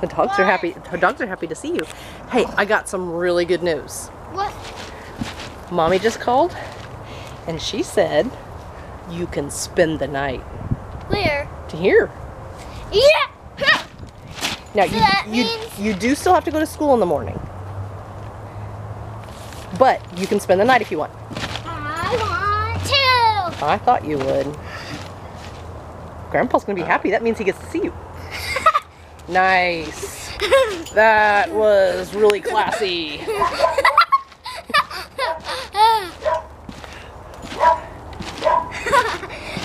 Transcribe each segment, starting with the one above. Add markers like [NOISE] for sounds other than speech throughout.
The dogs are happy. The dogs are happy to see you. Hey, I got some really good news. What? Mommy just called, and she said you can spend the night Where? to here. Yeah! Now So you you you do still have to go to school in the morning, but you can spend the night if you want. I want to! I thought you would. Grandpa's gonna be happy. That means he gets to see you. [LAUGHS] Nice. [LAUGHS] That was really classy. [LAUGHS]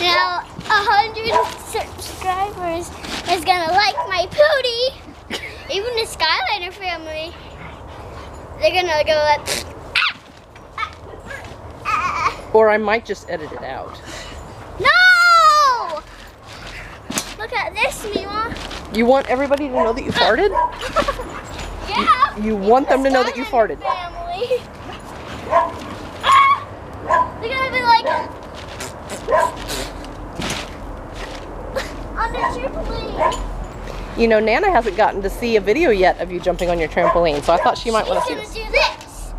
now, a hundred subscribers is gonna like my pootie. Even the Skylander family. They're gonna go like. [LAUGHS] "Ah, ah, ah." Or I might just edit it out. You want everybody to know that you farted? [LAUGHS] Yeah. You want them to know that you farted. Family. Ah! [LAUGHS] They're gonna be like. [LAUGHS] On the trampoline. You know, Nana hasn't gotten to see a video yet of you jumping on your trampoline, so I thought she might want to see this. do this.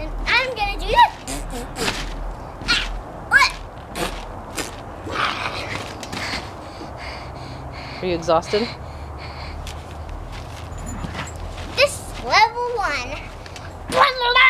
And I'm gonna do this. What? Are you exhausted? one.